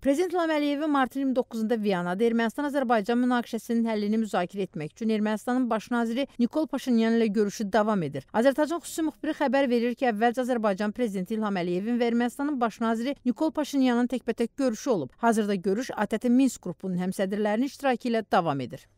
Prezident İlham Əliyevin martın 29-da Viyanada Ermənistan-Azərbaycan münaqişəsinin həllini müzakirə etmək üçün Ermənistanın baş naziri Nikol Paşinyan ilə görüşü davam edir. Azərbaycan xüsusi müxbiri xəbər verir ki, əvvəlcə Azərbaycan prezidenti İlham Əliyevin və Ermənistanın baş naziri Nikol Paşinyanın təkbətək görüşü olub. Hazırda görüş ATƏT Minsk qrupunun həmsədrlərinin iştirakı ilə davam edir.